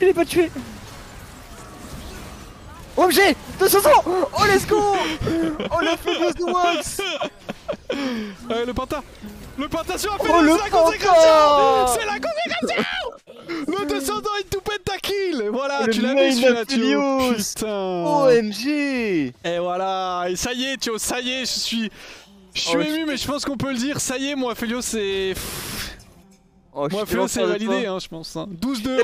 Il est pas tué. OMG 200 Oh let's go. Oh le Furious de Wax. Ouais, le penta Le penta sur la Oh c'est la consécration C'est la consécration Le descendant est tout pète ta kill. Voilà, Le tu l'as mis celui-là, Thio Putain. OMG Et voilà, et ça y est, Thio, ça y est, je suis... Je suis Oh, ému, mais je pense qu'on peut le dire, ça y est, moi, Félio, c'est... Oh, Moi, suis Félio, c'est validé, hein, je pense. hein. 12-2